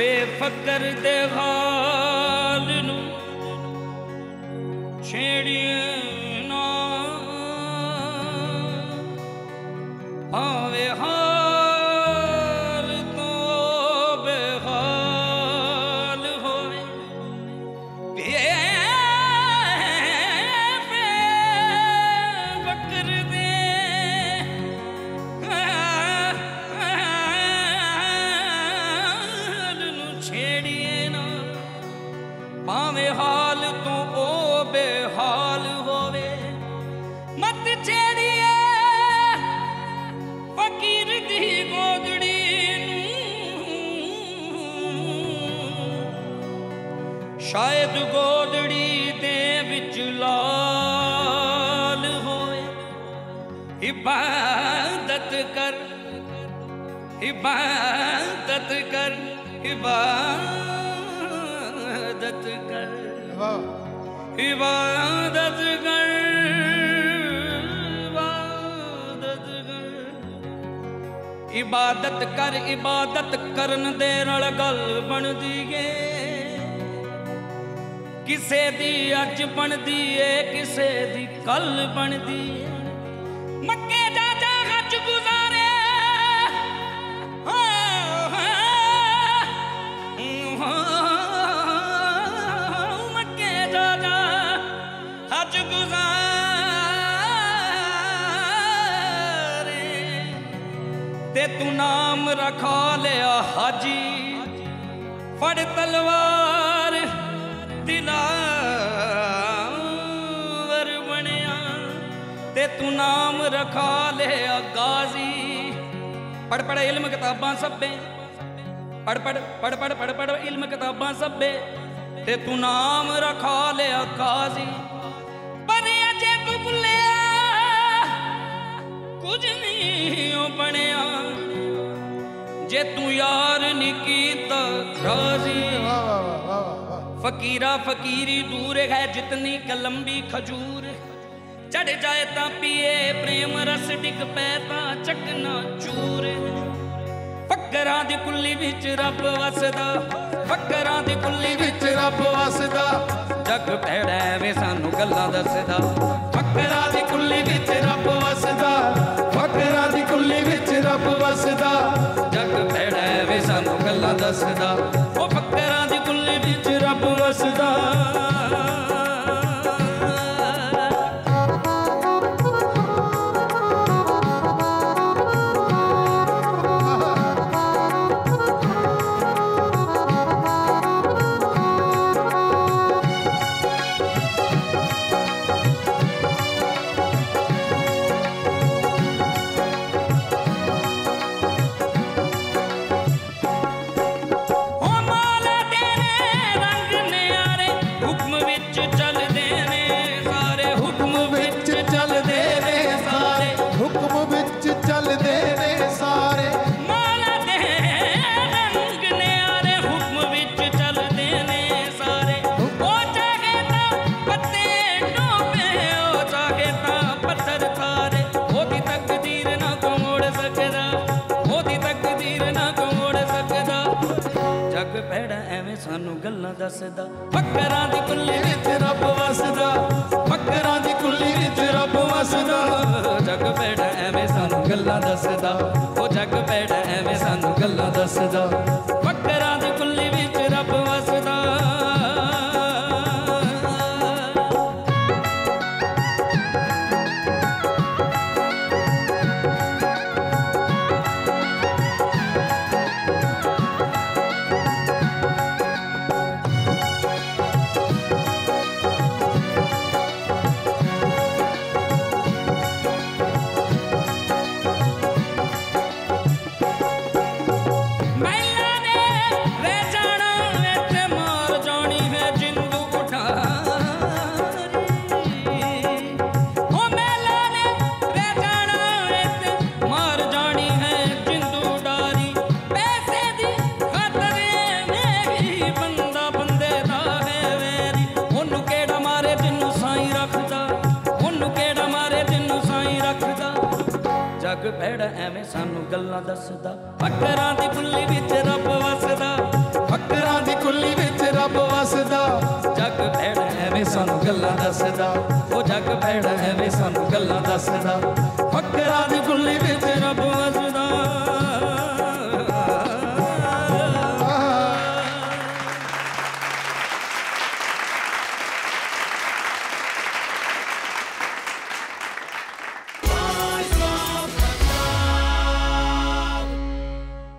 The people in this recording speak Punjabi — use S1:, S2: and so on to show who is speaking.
S1: ਬੇਫਕਰ ਦੇ ਹਾਲ ਨੂੰ ਛੇੜੀਏ ਨਾ। ਆਵੇ ਮਤ ਛੇੜੀਏ ਫਕੀਰ ਦੀ ਗੋਦੜੀ ਨੂੰ। ਸ਼ਾਇਦ ਗੋਦੜੀ ਦੇ ਵਿੱਚ ਲਾਲ ਹੋਏ ਇਬਾਦਤ ਕਰ। ਇਬਾਦਤ ਕਰ। ਇਬਾਦਤ ਕਰ।
S2: ਵਾਹ।
S1: ਇਬਾਦਤ ਕਰ। ਇਬਾਦਤ ਕਰ, ਇਬਾਦਤ ਕਰਨ ਦੇ ਨਾਲ ਗੱਲ ਬਣਦੀ ਏ ਕਿਸੇ ਦੀ ਅੱਜ ਬਣਦੀ ਏ, ਕਿਸੇ ਦੀ ਕੱਲ ਬਣਦੀ ਏ। ਮੱਕੇ ਤੇ ਤੂੰ ਨਾਮ ਰਖਾ ਲਿਆ ਹਾਜੀ। ਫੜ ਤਲਵਾਰ ਦਿਲਾਵਰ ਬਣਿਆ। ਤੇ ਤੂੰ ਨਾਮ ਰਖਾ ਲਿਆ ਗਾਜ਼ੀ। ਪੜ ਪੜ ਇਲਮ ਕਿਤਾਬਾਂ ਸਭੇ। ਪੜ ਪੜ ਪੜ ਪੜ ਪੜ ਪੜ ਇਲਮ ਕਿਤਾਬਾਂ ਸਭੇ। ਤੇ ਤੂੰ ਨਾਮ ਰਖਾ ਲਿਆ ਕਾਜ਼ੀ ਬਣਿਆ ਅਜੇ ਤੂੰ ਭੁੱਲਿਆ, ਕੁਝ ਨਹੀਂ ਉਹ ਬਣਿਆ। ਜੇ ਤੂੰ ਯਾਰ ਨਹੀਂ ਕੀਤਾ ਰਾਜ਼ੀ। ਫਕੀਰਾ ਫਕੀਰੀ ਦੂਰ ਹੈ ਜਿਤਨੀ ਕਲੰਬੀ ਖਜੂਰ। ਚੜ ਜਾਏ ਤਾਂ ਪੀਏ ਪ੍ਰੇਮ ਰਸ ਡਿੱਗ ਪੈ ਤਾਂ ਚੱਕਣਾ ਚੂਰ। ਫਕਰਾਂ ਦੀ ਕੁੱਲੀ ਵਿੱਚ ਰੱਬ ਵਸਦਾ। ਫਕਰਾਂ ਦੀ ਕੁੱਲੀ ਵਿੱਚ
S2: ਰੱਬ ਵਸਦਾ।
S1: ਜੱਗ ਭੈੜਾ ਵੇ ਸਾਨੂੰ ਗੱਲਾਂ ਦੱਸਦਾ।
S2: ਫਕਰਾਂ ਦੀ ਰੱਬ ਵਸਦਾ
S1: ਜੱਗ ਭੈੜਾ ਵੇ ਸਾਨੂੰ ਗੱਲਾਂ ਦੱਸਦਾ। ਉਹ ਫਕਰਾਂ ਦੀ ਕੁੱਲੀ ਵਿੱਚ ਰੱਬ ਵਸਦਾ। ਸਾਨੂੰ ਗੱਲਾਂ ਦੱਸਦਾ। ਫਕਰਾਂ ਦੀ ਕੁੱਲੀ ਵਿੱਚ ਰੱਬ ਵਸਦਾ।
S2: ਫਕਰਾਂ ਦੀ ਕੁੱਲੀ ਵਿੱਚ ਰੱਬ ਵਸਦਾ।
S1: ਜੱਗ ਭੈੜਾ ਐਵੇਂ ਸਾਨੂੰ ਗੱਲਾਂ ਦੱਸਦਾ। ਉਹ ਜੱਗ ਭੈੜਾ ਐਵੇਂ ਸਾਨੂੰ ਗੱਲਾਂ ਦੱਸਦਾ। ਸਾਨੂੰ ਗੱਲਾਂ ਦੱਸਦਾ। ਫਕਰਾਂ ਦੀ ਕੁੱਲੀ ਵਿੱਚ ਰੱਬ ਵਸਦਾ।
S2: ਕੁੱਲੀ ਵਿੱਚ ਰੱਬ ਵਸਦਾ।
S1: ਜੱਗ ਭੈਣ ਐਵੇਂ ਸਾਨੂੰ ਗੱਲਾਂ ਦੱਸਦਾ। ਉਹ ਜੱਗ ਭੈਣ ਐਵੇਂ ਸਾਨੂੰ ਗੱਲਾਂ ਦੱਸਦਾ।